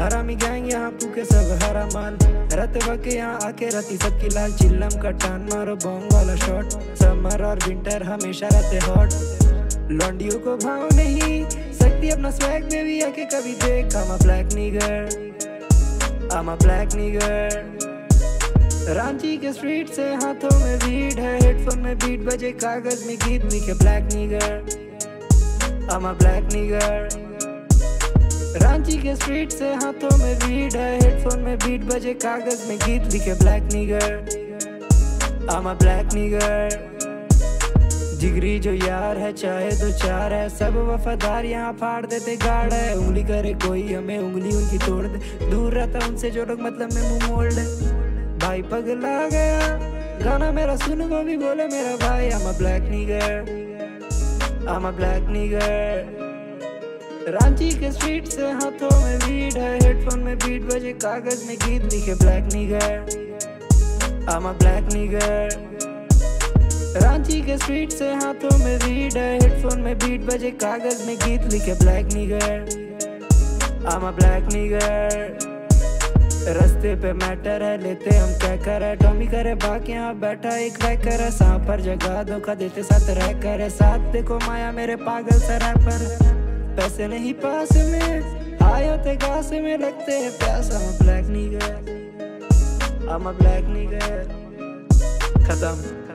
हरामी गैंग यहाँ पूके सब हरा माल। रत वक्त यहाँ आके रती सबकी लाल चिल्लम का टान मारो बॉन्ग वाला शॉट समर और विंटर हमेशा रहते हॉट लॉन्डियों को भाव नहीं, सकती अपना स्वैग में भी आके कभी देख black nigger, I'm a black nigger Ranchi के स्ट्रीट से हाथों में भीड़ है हेडफोन में बीट बजे कागज़ में गीत लिखे black nigger I'm black black nigger के स्ट्रीट से हाथों में भीड़ है हेडफोन में बीट बजे कागज़ में गीत लिखे black nigger a black nigger. जिगरी जो यार है, चाहे तो चार है, सब वफादार यहाँ फाड़ देते गाड़ है। उंगली करे कोई हमें, उंगली उनकी तोड़ दे। दूर रहता उनसे जो लोग मतलब में मुँह मोड़ दे। भाई पगला गया, गाना मेरा सुन, वो भी बोले मेरा भाई। I'm black black nigger. Black nigger. Ranchi के स्ट्रीट से हाथों में भीड़ है। हेडफोन में बीट बजे कागज़ में गीत लिखे black nigger I'm black nigger Ranchi के स्ट्रीट से हाथों में भीड़ है। हेडफोन में बीट बजे कागज़ में गीत लिखे ब्लैक निगर I'm ब्लैक निगर रस्ते पे मैटर है, लेते हम क्या करे टॉमी करे बाकी यहाँ बैठा, एक रैकर है। पर जगह धोखा देते साथ रह करे साथ देखो माया मेरे पागल सा रैपर पैसे नहीं पास में। आयो ते घास में लगते हैं प्यासा। मैं ब्लैक नहीं गया आम ब्लैक नहीं गया खत्म।